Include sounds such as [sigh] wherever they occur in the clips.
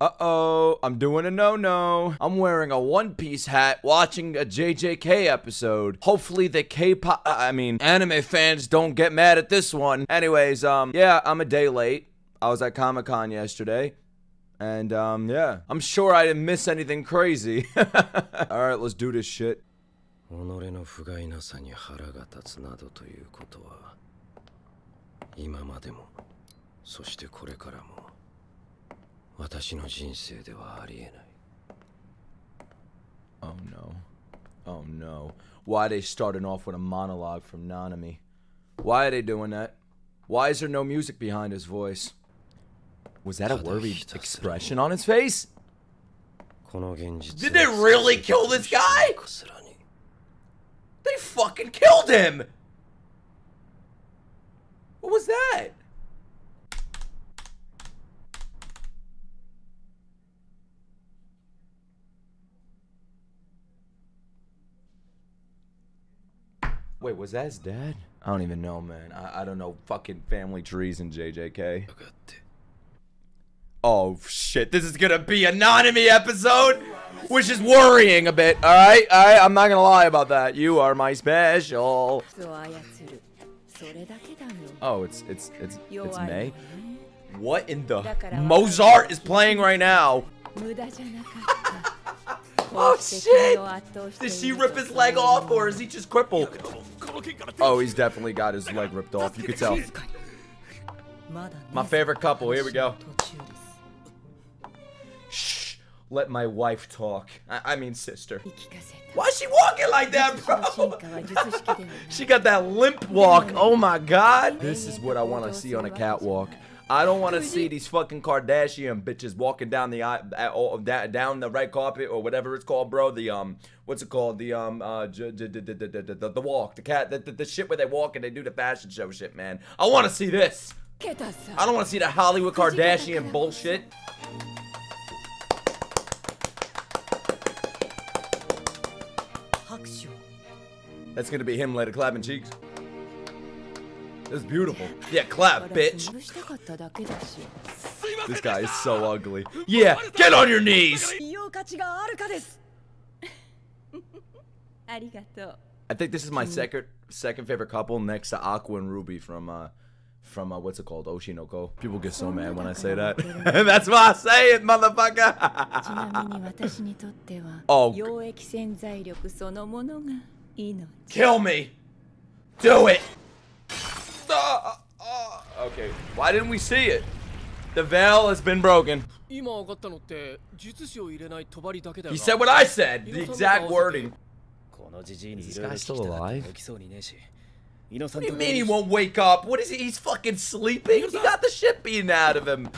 Uh-oh, I'm doing a no-no. I'm wearing a One Piece hat watching a JJK episode. Hopefully the K-pop, I mean, anime fans don't get mad at this one. Anyways, um, yeah, I'm a day late. I was at Comic-Con yesterday. And, um, yeah. I'm sure I didn't miss anything crazy. [laughs] Alright, let's do this shit. 己の不甲斐なさに腹が立つなどということは今までもそしてこれからも 私の人生ではありえない Oh no. Oh no. Why are they starting off with a monologue from Nanami? Why are they doing that? Why is there no music behind his voice? Was that a worried expression on his face? この現実 Did they really kill this guy? They fucking killed him! What was that? Wait, was that his dad? I don't even know, man. I, I don't know fucking family trees in JJK. Oh shit, this is gonna be a Nanami episode, which is worrying a bit. All right, all right, I'm not gonna lie about that. You are my special. Oh, it's it's it's it's May. What in the [laughs] Mozart is playing right now? [laughs] Oh shit! Did she rip his leg off or is he just crippled? Oh, he's definitely got his leg ripped off. You could tell. My favorite couple. Here we go. Shh. Let my wife talk. I, I mean sister. Why is she walking like that, bro? [laughs] she got that limp walk. Oh my god. This is what I want to see on a catwalk. I don't want to see these fucking Kardashian bitches walking down the uh, down the red carpet or whatever it's called, bro. The um, what's it called? The um, uh, j- j- j- the, the walk, the cat, the, the, the shit where they walk and they do the fashion show shit, man. I want to see this. I don't want to see the Hollywood Kardashian bullshit. That's gonna be him later, clapping cheeks. It's beautiful. Yeah, clap, bitch. This guy is so ugly. Yeah, get on your knees! I think this is my second second favorite couple next to Aqua and Ruby from uh from uh, what's it called Oshi no Ko. People get so mad when I say that. [laughs] That's why I say it, motherfucker. [laughs] oh. Kill me. Do it. Okay. Why didn't we see it? The veil has been broken. He said what I said. The exact wording. Is this guy still alive? What do you mean he won't wake up? What is he? He's fucking sleeping. He got the shit beaten out of him.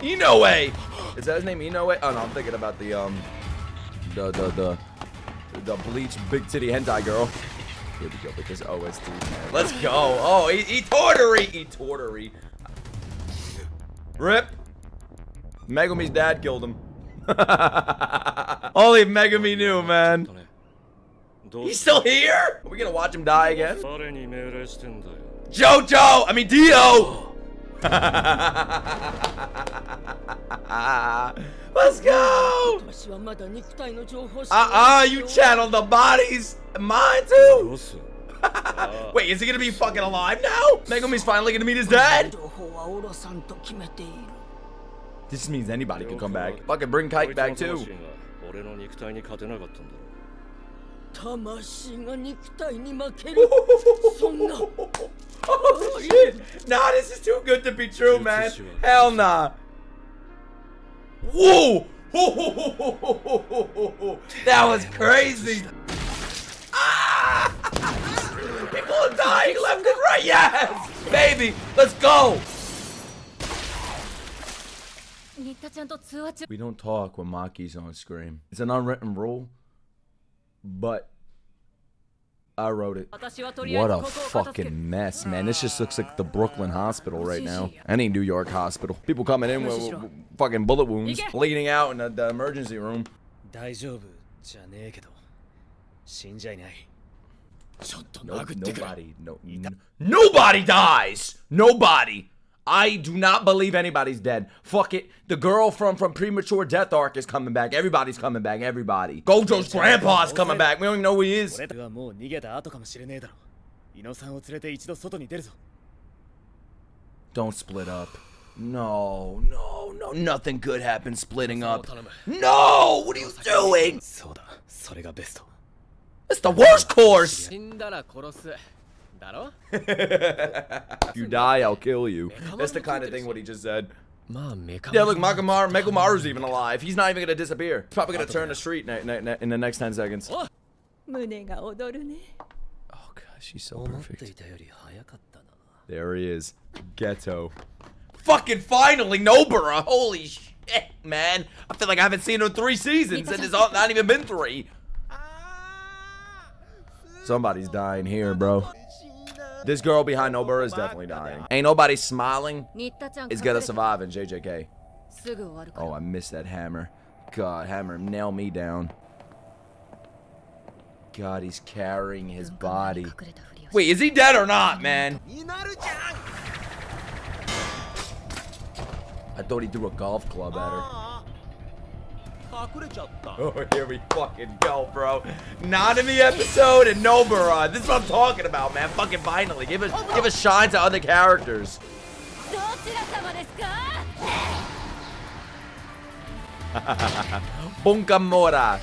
Inoue. Is that his name? Inoue? Oh no, I'm thinking about the um, the the the the bleach big titty hentai girl. Here we go with this OST. Let's go. Oh, he, he tortery. He tortery. Rip. Megumi's dad killed him. [laughs] Only Megumi knew, man. He's still here? Are we gonna watch him die again? Jojo! I mean, Dio! [gasps] Let's go! Ah, uh, uh, you channeled the bodies. Mine too. Wait, is he gonna be fucking alive now? Megumi's finally gonna meet his dad. This means anybody can come back. Fucking bring Kite back too. 魂が俺の肉体に勝てなかったんだろ魂が肉体に負けるそんな [laughs] Oh shit! Nah, this is too good to be true, man. Hell nah. Whoa! [laughs] That was crazy. Ah! [laughs] People are dying left and right. Yes, baby, let's go. 新田ちゃんと通話中 We don't talk when Maki's on screen. It's an unwritten rule, but I wrote it. 私はとりあえ What ず a ここを片付け fucking る mess, man. This just looks like the Brooklyn hospital right now. Any New York hospital. People coming in with, with fucking bullet wounds, bleeding out in the, the emergency room. 大丈夫じゃねえけど死んじゃいないちょっと No, 殴ってくれ nobody, no, n- nobody dies. Nobody. I do not believe anybody's dead. Fuck it. The girl from from premature death arc is coming back. Everybody's coming back. Everybody. Gojo's grandpa's coming back. We don't even know who he is. 俺はもう逃げた後かもしれねえだろ伊野さんを連れて一度外に出るぞ Don't split up. No, no, no. Nothing good happens splitting up. No! What are you doing? そうだそれがベスト It's the worst course! 死んだら殺す If you die, I'll kill you. That's the kind of thing what he just said. Yeah, look, Makamar, Megumaru's even alive. He's not even gonna disappear. He's probably gonna turn the street in the next 10 seconds. Oh gosh, she's so perfect. There he is. Geto. Fucking finally, Nobara! Holy shit, man! I feel like I haven't seen him three seasons, and it's not even been three. Somebody's dying here, bro. This girl behind Nobara is definitely dying. Ain't nobody smiling is gonna survive in JJK. Oh, I missed that hammer. God, hammer, nail me down. God, he's carrying his body. Wait, is he dead or not, man? I thought he threw a golf club at her. Oh, here we fucking go, bro. Not in the episode and Nobara. This is what I'm talking about, man. Fucking finally. Give us give us shine to other characters. [laughs] Bunkamura.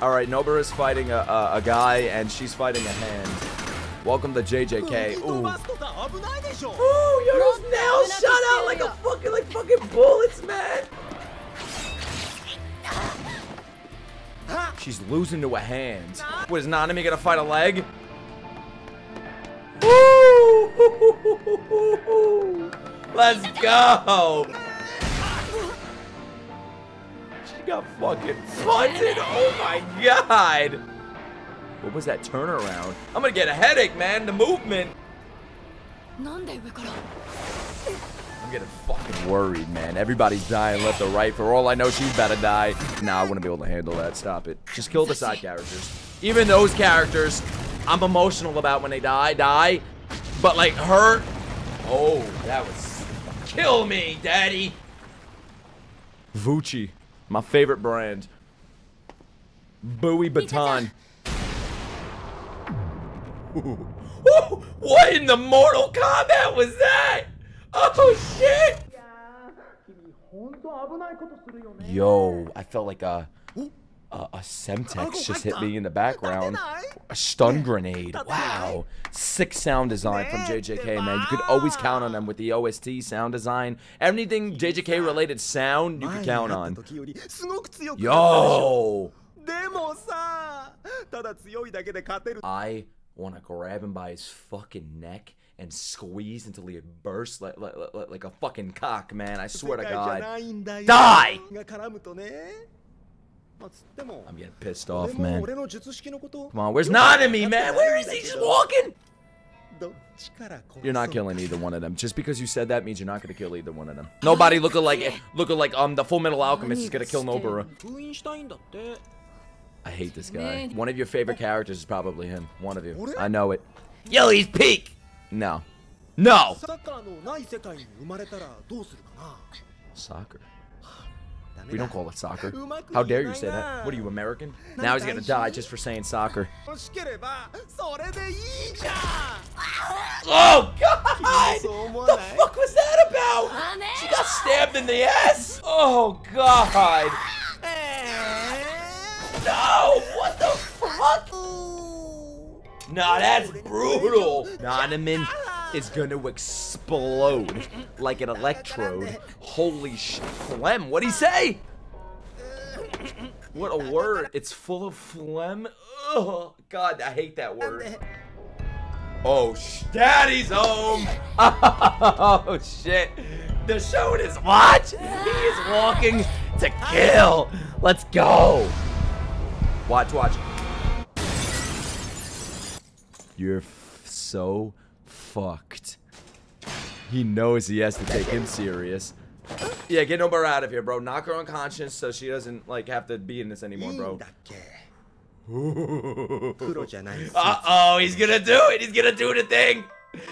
Alright, Nobara's fighting a, a, a guy and she's fighting a hand. Welcome to JJK. Ooh. Ooh, nails shot out like a fucking like fucking bullets, man. She's losing to a hand. What is Nanami gonna fight a leg? Woo! [laughs] Let's go! She got fucking punted. Oh my god! What was that turnaround? I'm gonna get a headache, man. The movement. I'm getting fucking worried, man. Everybody's dying left or right. For all I know, she's about to die. Nah, I wouldn't be able to handle that. Stop it. Just kill the side characters. Even those characters, I'm emotional about when they die, die. But like her, oh, that was, kill me, daddy. Vucci, my favorite brand. Bowie Baton. Ooh. Ooh, what in the Mortal Kombat was that? Oh shit! Yo, I felt like a a, a Semtex just hit me in the background. A stun grenade. Wow. Sick sound design from JJK, man. You could always count on them with the OST sound design. Anything JJK related sound, you could count on. Yo! I want to grab him by his fucking neck and squeeze until he bursts like, like, like a fucking cock, man. I swear to God. Die! I'm getting pissed off, man. Come on, where's Nanami, man? Where is he? Just walking! You're not killing either one of them. Just because you said that means you're not gonna kill either one of them. Nobody looking like looking like um the Full Metal Alchemist is gonna kill Nobara. I hate this guy. One of your favorite characters is probably him. One of you. I know it. Yo, he's peak. No. No! Soccer. [sighs] We don't call it soccer. How dare you say that? What are you, American? Now he's gonna die just for saying soccer. Oh, God! The fuck was that about? She got stabbed in the ass! Oh, God! No! What the fuck? Nah, that's brutal. Nonaman is gonna explode like an electrode. Holy shit. Phlegm, what'd he say? What a word. It's full of phlegm. Oh, God, I hate that word. Oh, sh- Daddy's home. [laughs] Oh, shit. The show is watch. He is walking to kill. Let's go. Watch, watch. You're f so fucked. He knows he has to take him serious. Yeah, get Nobara out of here, bro. Knock her unconscious so she doesn't like have to be in this anymore, bro. [laughs] Uh-oh, he's gonna do it. He's gonna do the thing.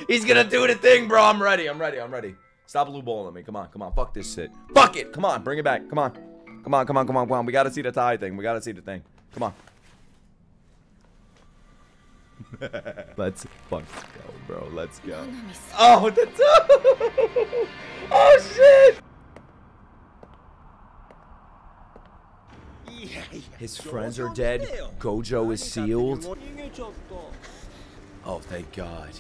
He's gonna do the thing, bro. I'm ready. I'm ready. I'm ready. Stop blue balling me. Come on. Come on. Fuck this shit. Fuck it. Come on. Bring it back. Come on. Come on. Come on. Come on. Come on. We gotta see the tie thing. We gotta see the thing. Come on. [laughs] let's fuck go, bro. Let's go. Oh, [laughs] oh shit! His friends are dead. Gojo is sealed. Oh, thank God.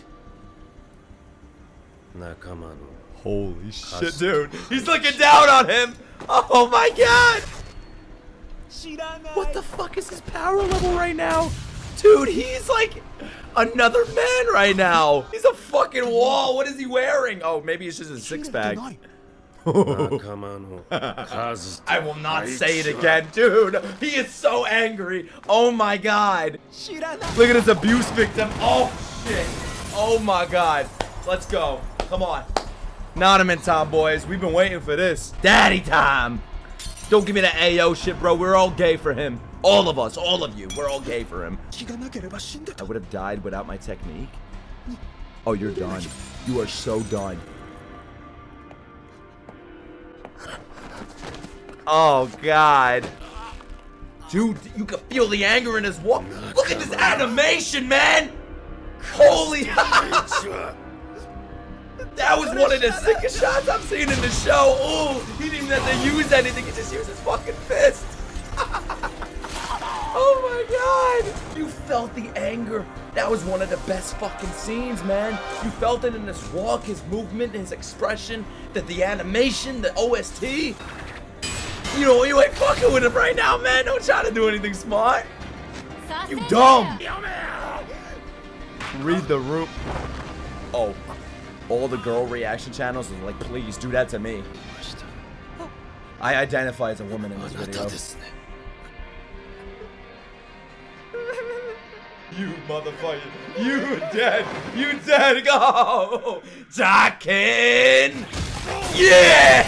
Holy shit, dude. He's looking down on him. Oh my God. What the fuck is his power level right now? Dude, he's like another man right now. He's a fucking wall. What is he wearing? Oh, maybe it's just a six pack. [laughs] I will not say it again, dude. He is so angry. Oh my god. Look at his abuse victim. Oh shit. Oh my god. Let's go. Come on. Not a minute, time, boys. We've been waiting for this. Daddy time. Don't give me the AO shit, bro. We're all gay for him. All of us, all of you. We're all gay for him. I would have died without my technique. Oh, you're done. You are so done. Oh God. Dude, you can feel the anger in his walk. Look at this animation, man! Holy [laughs] That was one of the sickest shots I've seen in the show. Oh, he didn't even have to use anything, he just used his fucking fist. [laughs] oh my god! You felt the anger. That was one of the best fucking scenes, man. You felt it in his walk, his movement, his expression, that the animation, the OST. You know, you ain't fucking with him right now, man. Don't try to do anything smart. You dumb. Read the room. Oh, all the girl reaction channels are like, please do that to me. I identify as a woman in this video. You motherfucker. You dead. You dead. Go. Jockin. Yeah.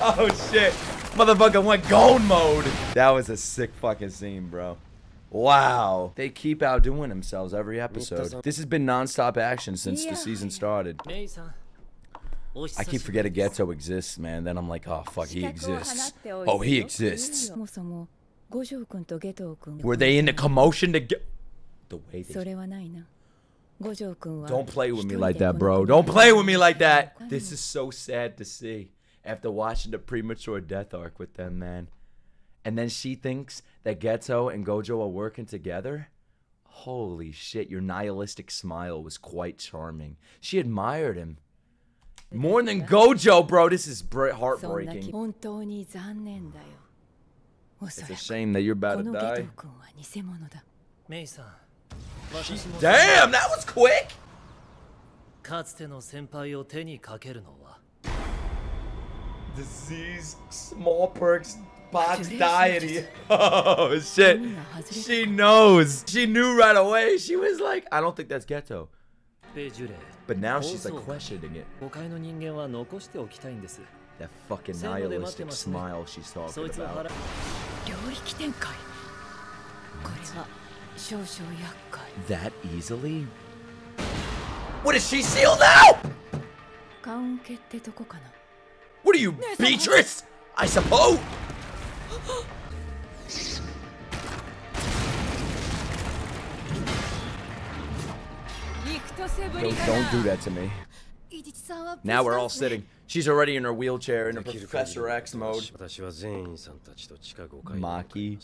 [laughs] oh shit. Motherfucker went gold mode. That was a sick fucking scene, bro. Wow. They keep outdoing themselves every episode. This has been nonstop action since the season started. I keep forgetting Geto exists, man. Then I'm like, oh, fuck, he exists. Oh, he exists. Were they in a commotion to get the way they Don't play with me like that, bro. Don't play with me like that. This is so sad to see after watching the premature death arc with them, man. And then she thinks that Geto and Gojo are working together. Holy shit, your nihilistic smile was quite charming. She admired him. More than Gojo, bro. This is heartbreaking. It's a shame that you're about to die. She, damn, that was quick! かつての先輩を手にかけるのは Disease, small perks, box diety. [laughs] Oh shit. She knows. She knew right away. She was like, I don't think that's Geto. But now she's like questioning it. That fucking nihilistic smile she's talking about. 払領域展開これは少々厄介 That easily? What is she sealed now? 関係ってとこかな What are you, Beatrice? I suppose. [gasps] 行くとせぶ Don't, りか don't な do that to me. Now we're all sitting. She's already in her wheelchair in a Professor X mode. Maki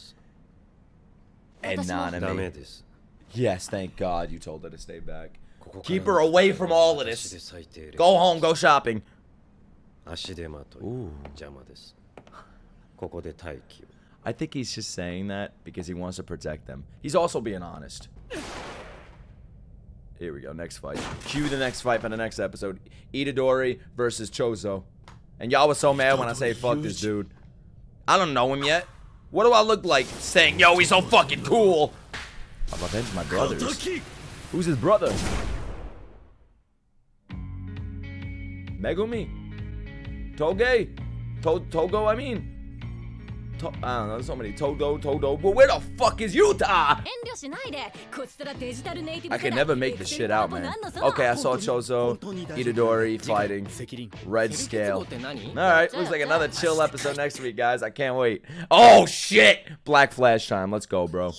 and Nanami. Yes, thank God you told her to stay back. Keep her away from all of this. Go home, go shopping. Ooh. I think he's just saying that because he wants to protect them. He's also being honest. Here we go, next fight. Cue the next fight for the next episode. Itadori versus Choso. And y'all was so mad when I say fuck this dude. I don't know him yet. What do I look like saying, yo, he's so fucking cool? I'll avenge my brothers. Who's his brother? Megumi. Toge. To Togo, I mean. To I don't know, so many Todo, Todo, but where the fuck is Yuta? I can never make this shit out, man. Okay, I saw Choso, Itadori fighting, Red Scale. Alright, looks like another chill episode next week, guys. I can't wait. Oh, shit! Black Flash time. Let's go, bro.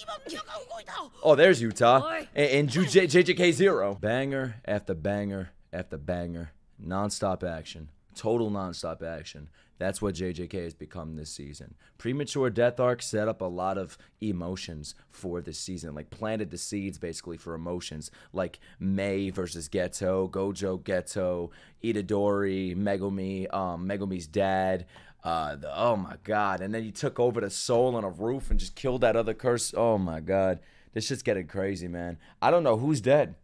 Oh, there's Yuta. And, and JJK0. Banger after banger after banger. Non-stop action. Total non-stop action. That's what JJK has become this season. Premature Death Arc set up a lot of emotions for this season, like planted the seeds basically for emotions, like May versus Geto, Gojo Geto, Itadori, Megumi, um, Megumi's dad. Uh, the, oh my god! And then you took over the soul on a roof and just killed that other curse. Oh my god, this shit's getting crazy, man. I don't know who's dead.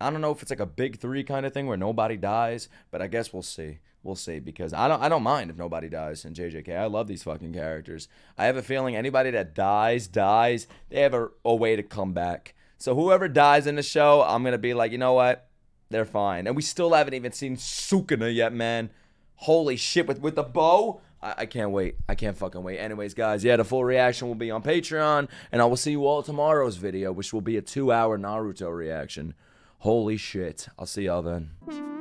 I don't know if it's like a big three kind of thing where nobody dies, but I guess we'll see. We'll see because I don't I don't mind if nobody dies in JJK. I love these fucking characters. I have a feeling anybody that dies dies. They have a, a way to come back. So whoever dies in the show, I'm gonna be like, you know what? They're fine. And we still haven't even seen Sukuna yet, man. Holy shit, with with the bow. I, can't wait. I can't fucking wait. Anyways, guys, yeah, the full reaction will be on Patreon, and I will see you all tomorrow's video, which will be a two-hour Naruto reaction. Holy shit. I'll see y'all then.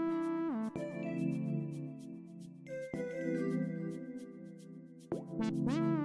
Woo!